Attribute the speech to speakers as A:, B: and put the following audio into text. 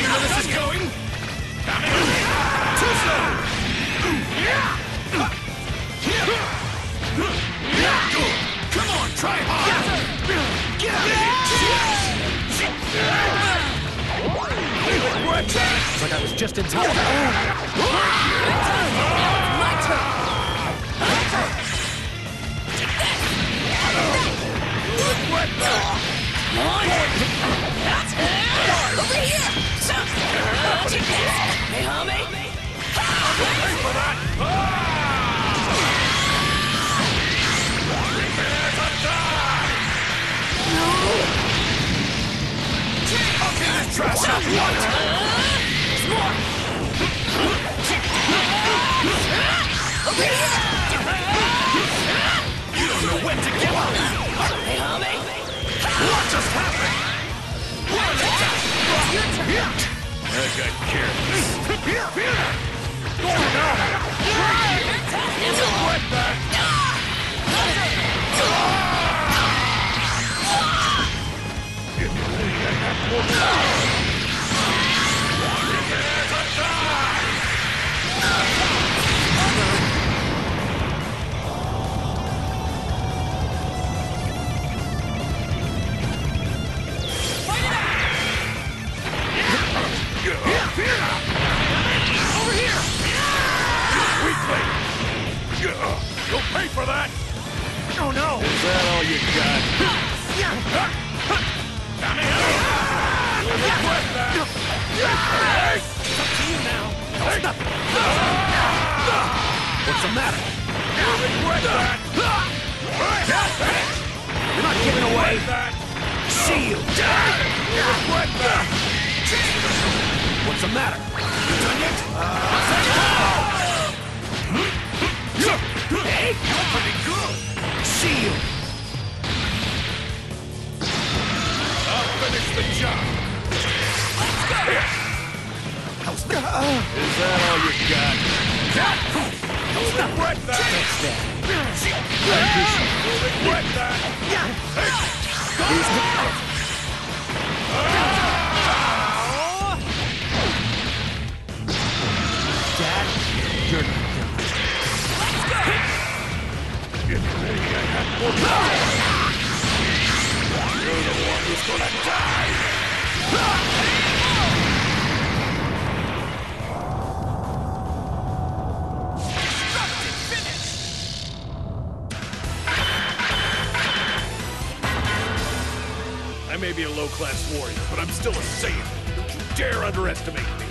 A: You see where this is going? Too slow! Come on, try hard! Get out of here! Regret that!
B: It's like I was just in time.
C: My turn!
A: Regret that!
C: Over
A: trash up!
C: Here!
A: You don't know when to give up!
C: Hey, homie!
A: What just happened? I got careless. Oh no! Regret that! Prepare
B: all you got? What's the matter? You're not giving away. See you. What's the matter?
A: You done yet?
B: Hey,
A: You're pretty good!
B: see you. Is that all you got?
A: You'll regret that! You'll regret that!
B: You're not done.
A: You're the one who's gonna die! May be a low-class warrior, but I'm still a Saiyan. Don't you dare underestimate me!